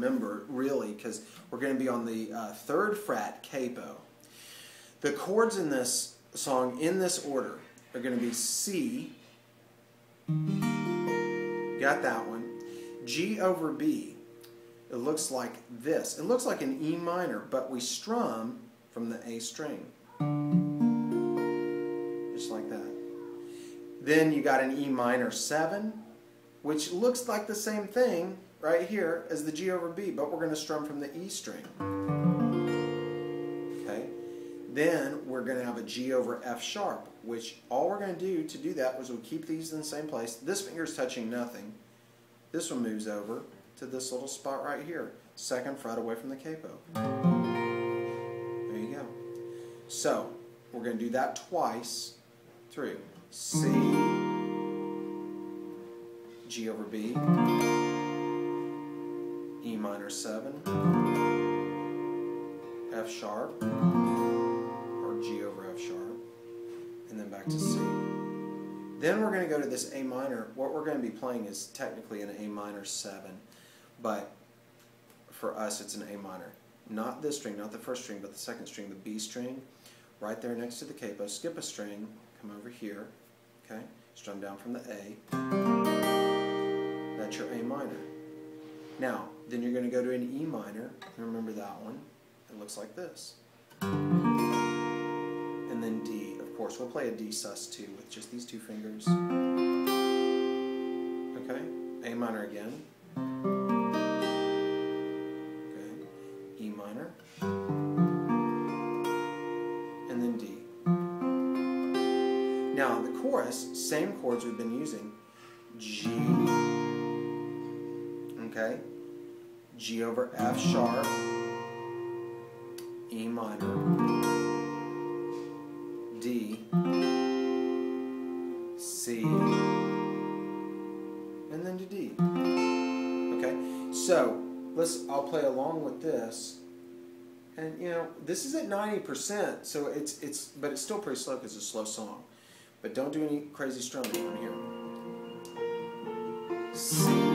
remember, really, because we're going to be on the uh, third fret capo. The chords in this song, in this order, are going to be C, got that one, G over B. It looks like this. It looks like an E minor, but we strum from the A string. Just like that. Then you got an E minor 7, which looks like the same thing right here as the G over B, but we're going to strum from the E string. Okay? Then we're going to have a G over F sharp, which all we're going to do to do that was we keep these in the same place. This finger is touching nothing. This one moves over to this little spot right here, second fret away from the capo. There you go. So, we're going to do that twice through. C, G over B, E minor 7, F sharp, or G over F sharp, and then back to C. Then we're going to go to this A minor. What we're going to be playing is technically an A minor 7, but for us it's an A minor. Not this string, not the first string, but the second string, the B string, right there next to the capo. Skip a string, come over here, okay? Strum down from the A. That's your A minor. Now, then you're going to go to an E minor, remember that one. It looks like this. And then D, of course. We'll play a D sus2 with just these two fingers. Okay, A minor again. Okay, E minor. And then D. Now, the chorus, same chords we've been using. G, okay, G over F sharp, E minor, D, C, and then to D. Okay, so let's. I'll play along with this, and you know this is at ninety percent, so it's it's but it's still pretty slow because it's a slow song. But don't do any crazy strumming from here. C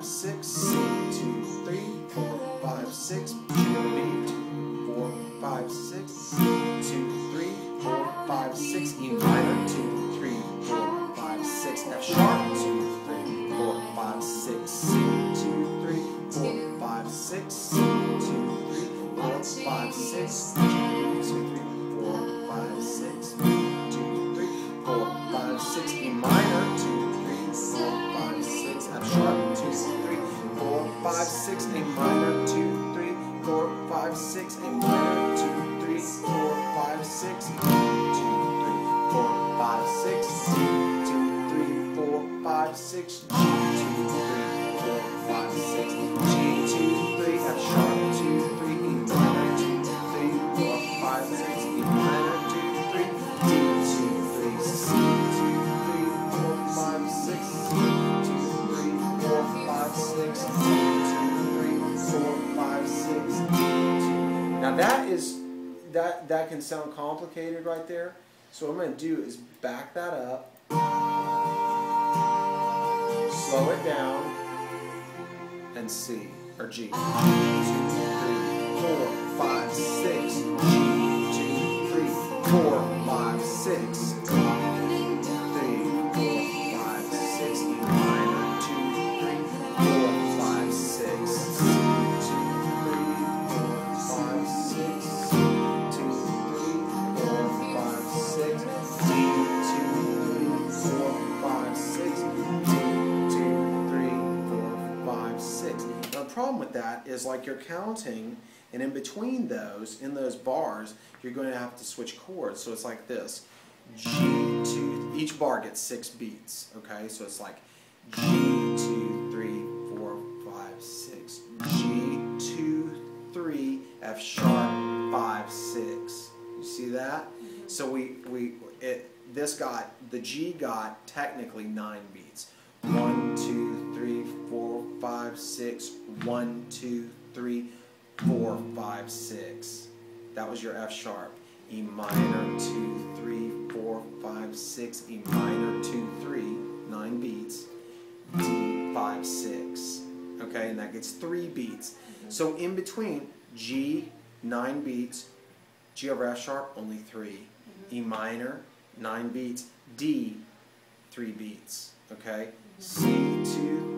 five six C two three four five six B two four five six two three four five six E minor two three four five six. F sharp two three four five six two three four five six two three four five six five six A minor two three four five six A minor two three four five six two three four five six C two three four five six G two three four five six that can sound complicated right there. So what I'm going to do is back that up, slow it down, and C or G. Two, three, four, with that is like you're counting, and in between those, in those bars, you're going to have to switch chords. So it's like this. G two. Each bar gets six beats. Okay, so it's like G two, three, four, five, six. G two, three, F sharp, five, six. You see that? Mm-hmm. So we we it this got the G got technically nine beats. Five, six. One, two, three, four, five, six. That was your F sharp. E minor, two, three, four, five, six. E minor, two, three, nine beats. D, five, six. okay, and that gets three beats. Mm-hmm. So in between, G, nine beats, G over F sharp, only 3 mm-hmm. E minor, nine beats, D, three beats, okay? Mm-hmm. C, two,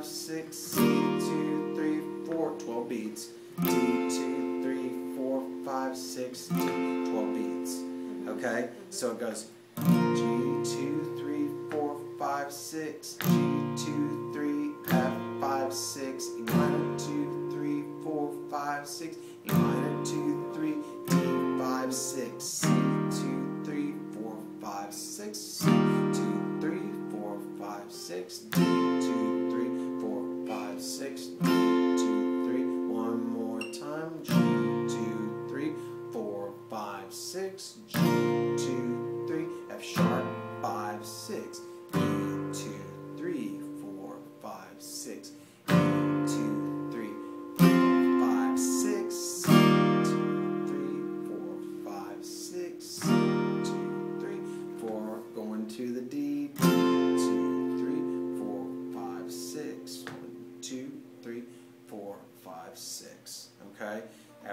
5, 6, C, two, three, four, twelve beats. D, 2, 3, 12 beats. Okay? So it goes G, two, three, four, five, six. G, 2, 3, F, 5, 6, E minor, two, three, four, five, six. E minor, 2, 3, D, 5, 6, C, two, three, four, five, six. C, two, three, four, five, six. D,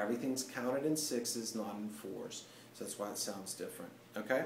Everything's counted in sixes, not in fours. So that's why it sounds different. Okay?